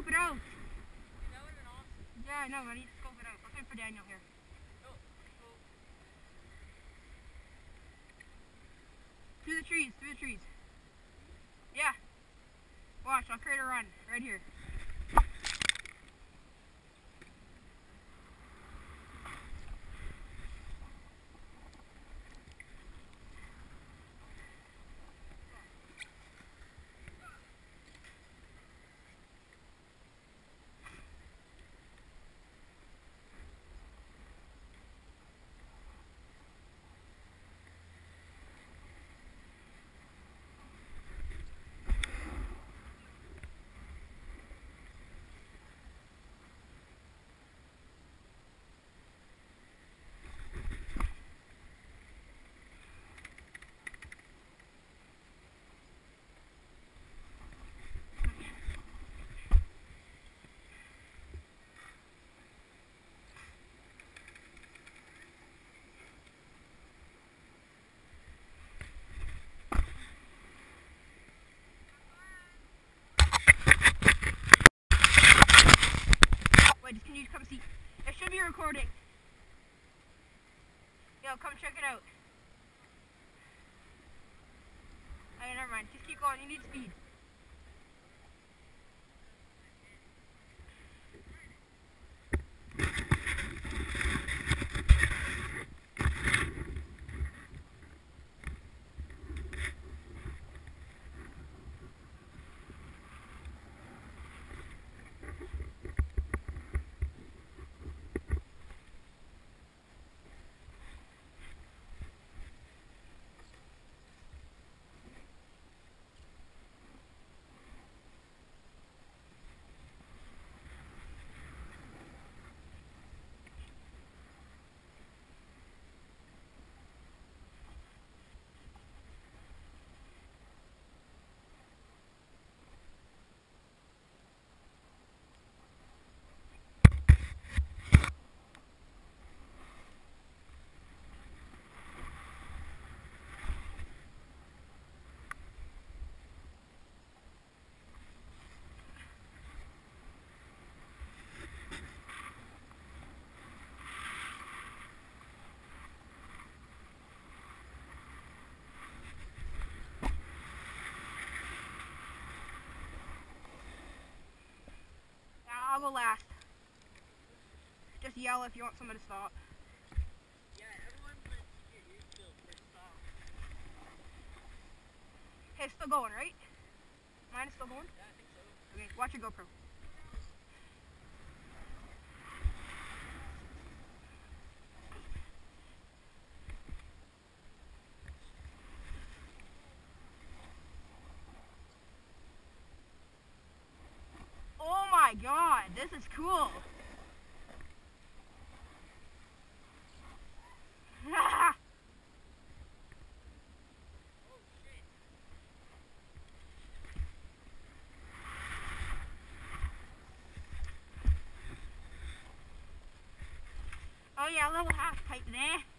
Scope it out. Yeah, I know. I need to scope it out. Wait for Daniel here. Through the trees, through the trees. Yeah. Watch, I'll create a run right here. It out. Okay, never mind. Just keep going. You need speed. Yeah, I'll go last. Just yell if you want someone to stop. Hey, it's still going, right? Mine is still going? i think so Okay, watch your GoPro. Oh my god, this is cool. a little half pipe there.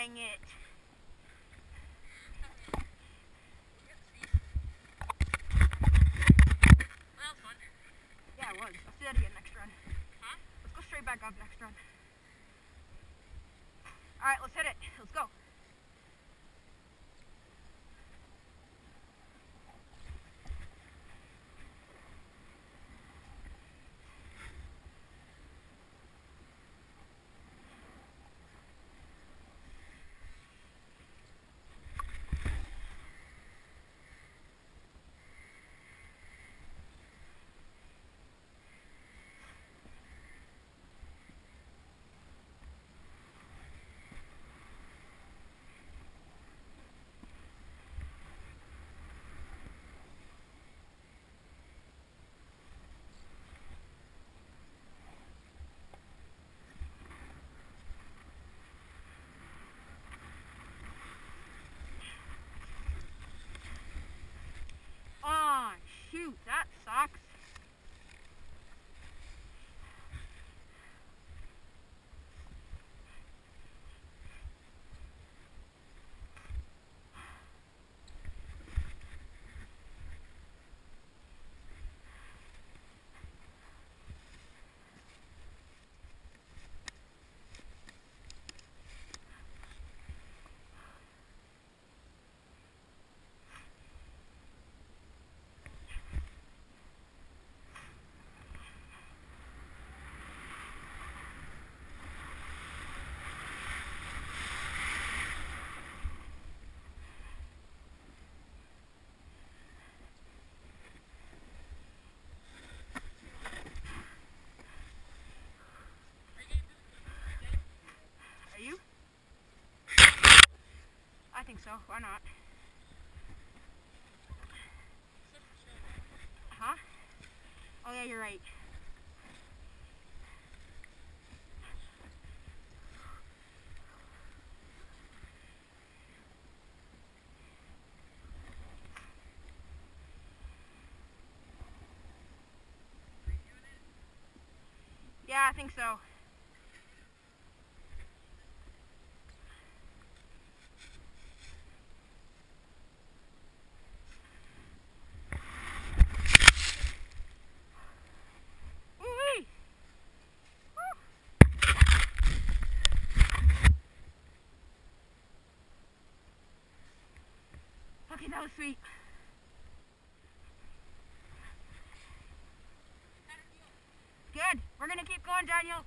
Dang it. Think so. Why not? Huh? Oh yeah, you're right. Yeah, I think so. That was sweet. Good. We're gonna keep going, Daniel.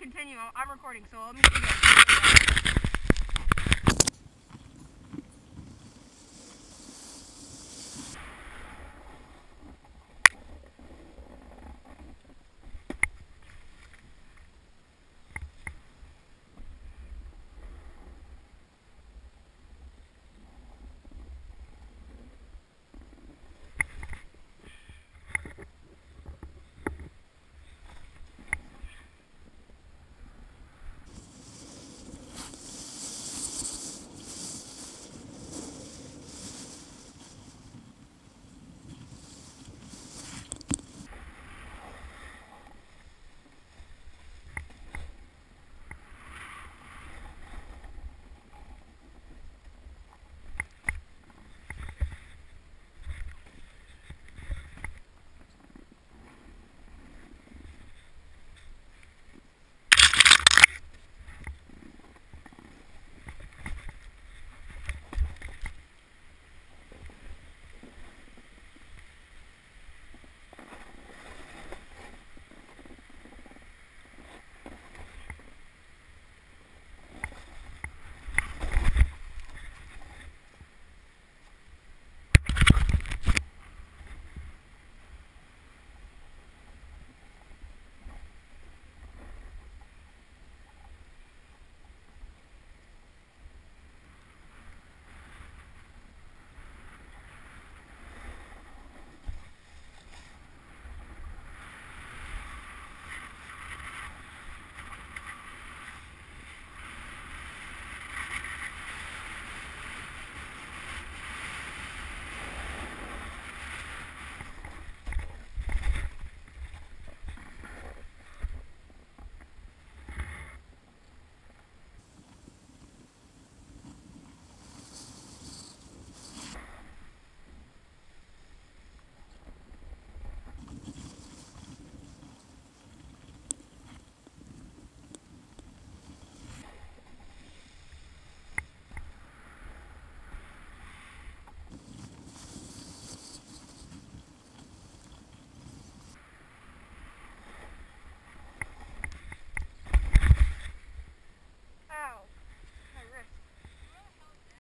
Continue. I'm recording, so let me see.